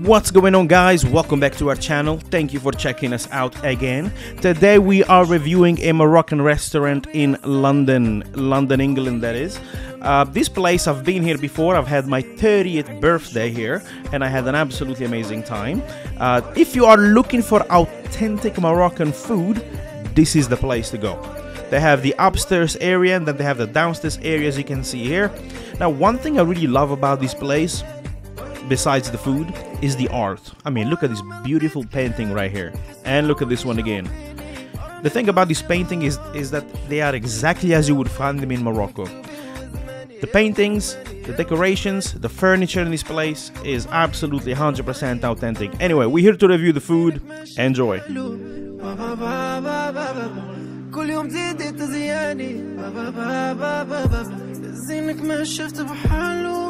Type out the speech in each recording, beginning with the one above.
What's going on guys? Welcome back to our channel. Thank you for checking us out again. Today we are reviewing a Moroccan restaurant in London, London, England that is. Uh, this place, I've been here before. I've had my 30th birthday here and I had an absolutely amazing time. Uh, if you are looking for authentic Moroccan food, this is the place to go. They have the upstairs area and then they have the downstairs area as you can see here. Now, one thing I really love about this place besides the food is the art. I mean, look at this beautiful painting right here. And look at this one again. The thing about this painting is is that they are exactly as you would find them in Morocco. The paintings, the decorations, the furniture in this place is absolutely 100% authentic. Anyway, we're here to review the food. Enjoy. كل يوم تزيد تزياني بابا بابا بابا زينك ما شفت بحاله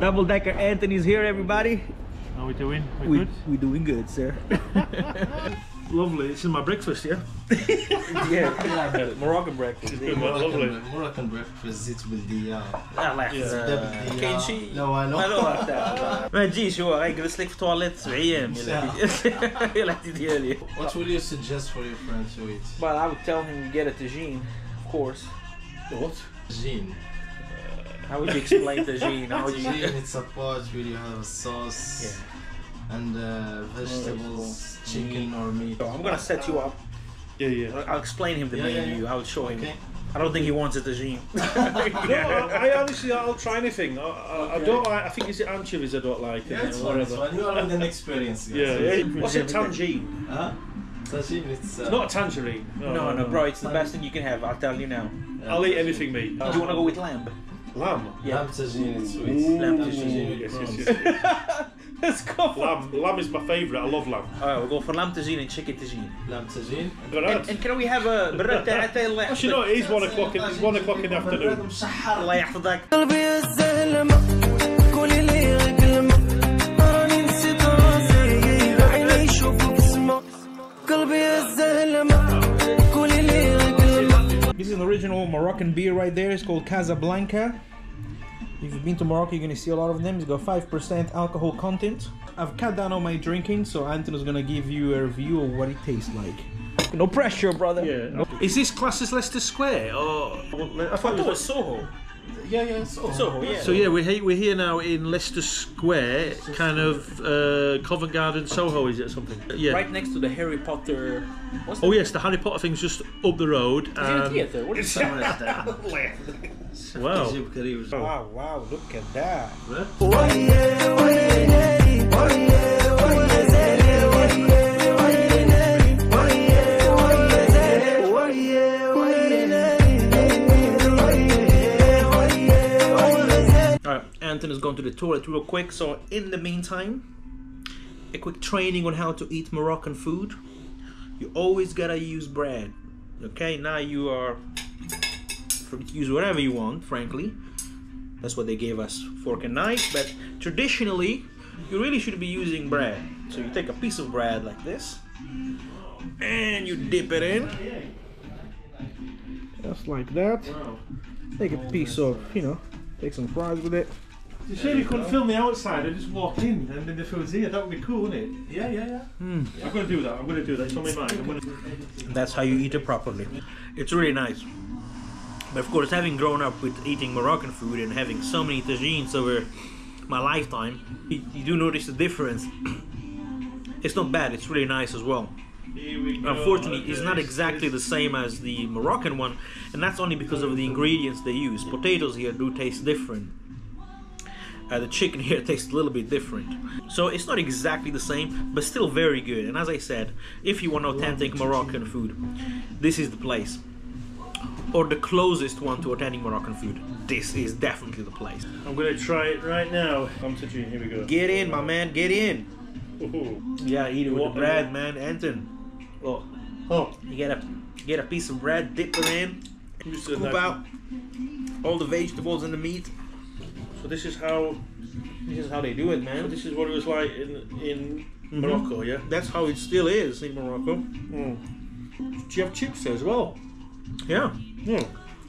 Double Decker Anthony's here, everybody. How we doing? We, We, good? we're doing good, sir. Lovely. This is my breakfast, yeah? yeah, Moroccan breakfast. Good, well, lovely. Moroccan breakfast زيت بلدية الله زبدة بلدية كاين شي لا والو ما تجيش هو غيجلس لك في تواليت سبع ايام يا الحتي ديالي What will you suggest for your friend to eat? But I would tell him get a tagine, of course. What? Tagine. How would you explain tagine? How would you? Tagine, it's a pot where you have a sauce and uh, vegetables, chicken or meat. So I'm gonna set you up. Yeah, yeah. I'll explain him the Yeah, yeah, menu. yeah. I'll show him. Okay. I don't think he wants a tagine. No, I, I honestly, I'll try anything. I, I, I don't like, I think it's the anchovies I don't like. Yeah, and it's fine, it's whatever. fine. You are with an experience. guys. Yeah, yeah. What's a tangine? Huh? Tagine, it's. Uh, It's not a tangerine. no, no, bro, it's the best thing you can have. I'll tell you now. I'll eat anything, mate. Do you wanna go with lamb? Lamb? Yeah. Lamb tagine, it's sweet. Lamb Lamb tagine. Yes, prawns. yes, yes. Let's go. lamb. Lamb is my favourite. I love lamb. Alright, we'll go for lamb tagine and chicken tagine. Lamb tagine. But And, and can we have a برتة الله Actually, no, it is one o'clock. In, it's one o'clock in the afternoon. الله يحفظك original Moroccan beer right there. It's called Casablanca. If you've been to Morocco, you're gonna see a lot of them. It's got 5% alcohol content. I've cut down on my drinking, so Anthony's gonna give you a review of what it tastes like. No pressure, brother. Yeah. Is this class as Leicester Square or? I thought it was Soho. Yeah, yeah, Soho. Soho yeah. So yeah, we're here, we're here now in Leicester Square, kind of uh, Covent Garden, Soho, is it or something? Yeah. Right next to the Harry Potter. What's oh yes, the Harry Potter thing's just up the road. Is um, it a theatre? What is that? wow. Wow! Wow! Look at that. Huh? Oh, yeah, oh, yeah, oh, yeah. The toilet real quick, so in the meantime, a quick training on how to eat Moroccan food. You always gotta use bread. Okay, now you are free to use whatever you want, frankly. That's what they gave us fork and knife, but traditionally, you really should be using bread. So you take a piece of bread like this, and you dip it in. Just like that. Take a piece of, you know, take some fries with it. You say you couldn't film the outside and just walk in and then the food's here. That would be cool, wouldn't it? Yeah, yeah, yeah. Hmm. I'm going to do that. I'm going to do that. It's on my mind. I'm going to... That's how you eat it properly. It's really nice. But of course, having grown up with eating Moroccan food and having so many tagines over my lifetime, you, you do notice the difference. it's not bad. It's really nice as well. Here we go. Unfortunately, it's not exactly the same as the Moroccan one, and that's only because of the ingredients they use. Potatoes here do taste different. Uh, the chicken here tastes a little bit different. So it's not exactly the same, but still very good. And as I said, if you want authentic Moroccan food, this is the place. Or the closest one to authentic Moroccan food. This is definitely the place. I'm going to try it right now. I'm touching. Here we go. Get in, my man, get in. Ooh. Yeah, eat it with What- the bread, man. Anton. Oh. Oh. You get a get a piece of bread, dip it in, scoop out all the vegetables and the meat. So this is how This is how they do it, man. this is what it was like in in Morocco, yeah. That's how it still is in Morocco. Mm. Do you have chips there as well? Yeah. Yeah.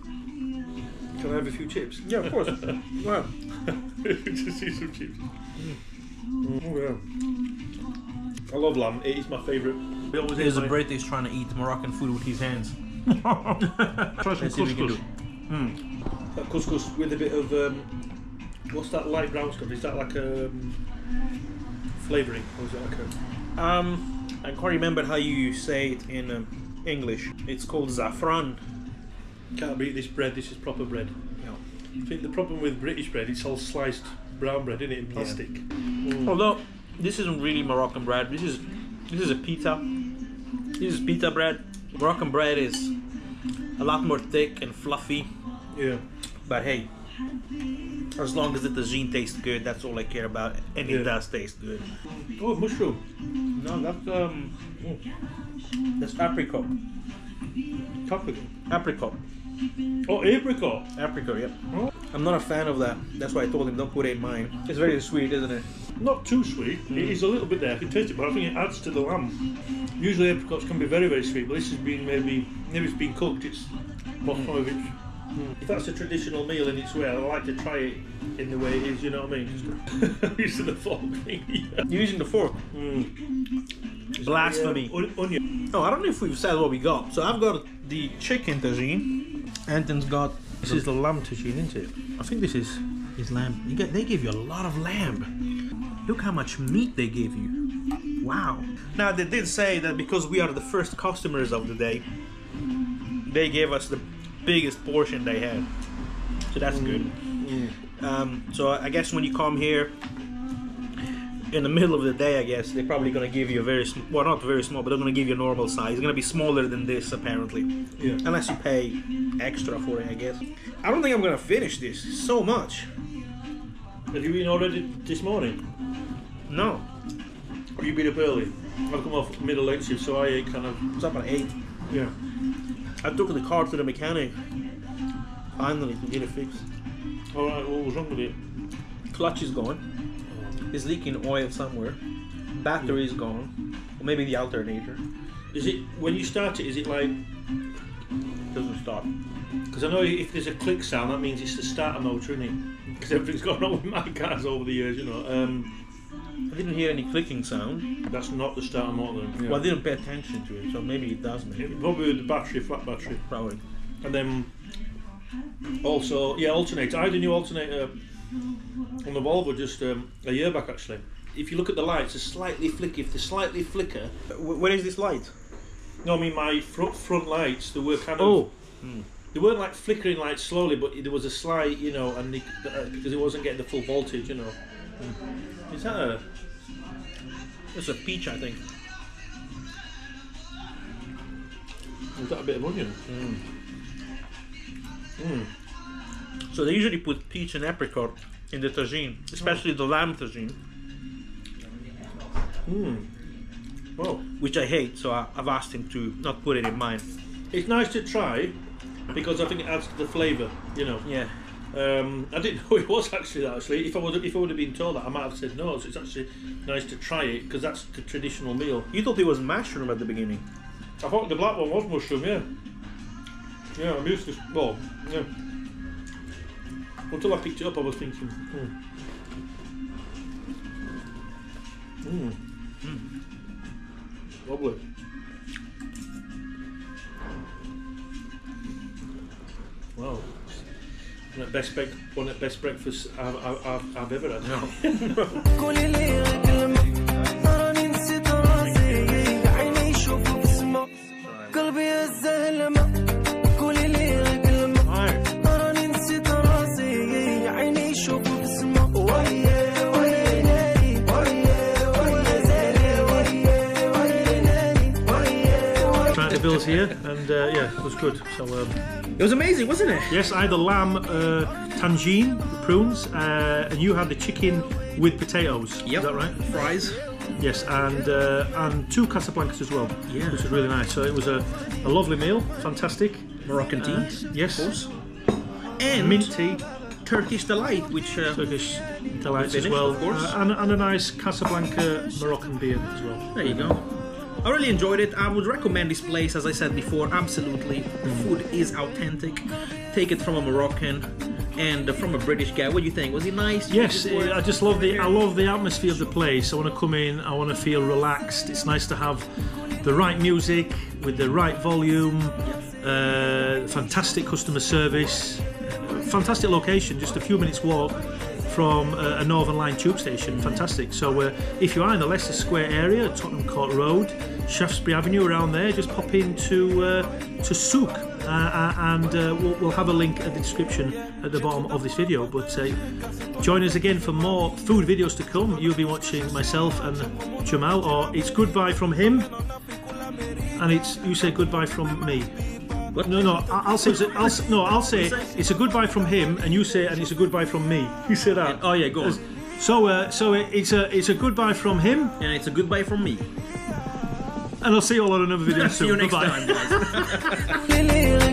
Can I have a few chips? Yeah, of course. wow. Just see some chips. Oh, yeah. I love lamb. It is my favourite. We always There's eat a my- British trying to eat Moroccan food with his hands. Try some Let's see if we can do couscous. That couscous with a bit of um, what's that light brown stuff? Is that like a um, flavouring or is it like a? Um, I can't remember how you say it in um, English. It's called zafran. Can't beat this bread. This is proper bread. I think the problem with British bread, it's all sliced brown bread, isn't it, in plastic? Although this isn't really Moroccan bread. This is this is a pita. This is pita bread. Moroccan bread is a lot more thick and fluffy. Yeah. But hey, as long as the tagine tastes good, that's all I care about, and it Yeah. does taste good. Oh, mushroom. No, that's um, that's apricot. Paprika. Apricot. Oh, apricot. Apricot. Yep. Oh. I'm not a fan of that. That's why I told him don't put it in mine. It's very sweet, isn't it? Not too sweet. It is a little bit there. I can taste it, but I think it adds to the lamb. Usually apricots can be very, very sweet, but this has been maybe maybe it's been cooked. It's lost some of its. Hmm. If that's a traditional meal in its way, I like to try it in the way it is. You know what I mean? Just using the fork yeah. Using the fork. Hmm. Blasphemy. Yeah, on- onion. Oh, I don't know if we've said what we got. So I've got the chicken tagine. Anton's got. This is the lamb tagine, isn't it? I think this is is lamb. You get, they give you a lot of lamb. Look how much meat they give you. Wow. Now they did say that because we are the first customers of the day, they gave us the biggest portion they had. So that's good. Um, so I guess when you come here in the middle of the day, I guess they're probably gonna give you a very sm- well, not very small, but they're gonna give you a normal size. It's gonna be smaller than this apparently, Yeah. unless you pay extra for it, I guess. I don't think I'm gonna finish this. So much. Have you eaten already this morning? No, Have you been up early? I've come off middle late shift, so I ate kind of. it's up at eight. Yeah. I took the car to the mechanic. Finally, to get it fixed. All right. What was wrong with it? Clutch is gone. It's leaking oil somewhere. Battery is gone. Or maybe the alternator Is it when you start it? Is it like? doesn't start. Because I know if there's a click sound, that means it's the starter motor, isn't it? Because everything's gone wrong with my cars over the years, you know. Um, I didn't hear any clicking sound. that's not the starter motor. Then. Well, I didn't pay attention to it, so maybe it does make It- it. Probably with the battery, flat battery, Probably. and then also yeah, alternator. I had a new alternator on the Volvo just um, a year back actually. If you look at the lights, they're slightly flicker. If they slightly flicker, Where is this light? no, I mean my front front lights, they were kind of. Oh, They weren't like flickering like slowly, but there was a slight, you know, and they, uh, because it wasn't getting the full voltage, you know. Is that a? it's a peach, I think. Is that a bit of onion? Mm. So they usually put peach and apricot in the tagine, especially the lamb tagine, Mm. Well, which I hate. So I, I've asked him to not put it in mine. it's nice to try because I think it adds to the flavour, you know. Yeah. Um, I didn't know it was actually that. Actually, if I would if I would have been told that, I might have said no. So it's actually nice to try it because that's the traditional meal. You thought it was mushroom at the beginning. I thought the black one was mushroom, yeah. Yeah, I'm used to well, yeah. Until I picked it up, I was thinking, hmm. Mm. Lovely. Wow. One of the best, bre- one of the best breakfasts I've, I've, I've, I've ever had. كل was here, and uh, yeah, it was good. So um, it was amazing, wasn't it? Yes, I had the lamb uh, tangine, the prunes, uh, and you had the chicken with potatoes. Yep. Is that right? Fries. Yes, and uh, and two Casablancas as well. Yeah. Which was really nice. So it was a, a lovely meal, fantastic. Moroccan tea. Uh, yes. Of course. And mint tea. Turkish delight, which uh, Turkish delight as well, uh, and, and, a nice Casablanca Moroccan beer as well. There you go. I really enjoyed it. I would recommend this place, as I said before. Absolutely, the food is authentic. Take it from a Moroccan and from a British guy. What do you think? Was it nice? Yes, it I just love the I love the atmosphere of the place. I want to come in. I want to feel relaxed. It's nice to have the right music with the right volume. Uh, fantastic customer service. Fantastic location. Just a few minutes walk from uh, a Northern Line tube station. Fantastic. So uh, if you are in the Leicester Square area, Tottenham Court Road, Shaftesbury Avenue, around there, just pop into uh, to Souk. Uh, uh, and uh, we'll, we'll have a link at the description at the bottom of this video. But join us again for more food videos to come. You'll be watching myself and Jamal, or it's goodbye from him, and it's you say goodbye from me. No, no. I'll say. I'll, no, I'll say it's a goodbye from him, and you say, and it's a goodbye from me. You say that. oh yeah, go on. So, uh, so it's a it's a goodbye from him, and it's a goodbye from me. And I'll see you all on another video soon. See you next Bye-bye. time, guys.